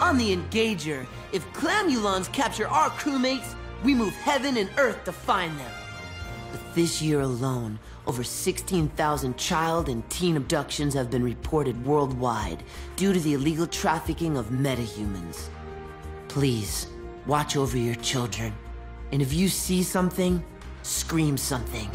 On the Engager, if Clamulons capture our crewmates, we move heaven and earth to find them. But this year alone, over 16,000 child and teen abductions have been reported worldwide due to the illegal trafficking of metahumans. Please, watch over your children. And if you see something, scream something.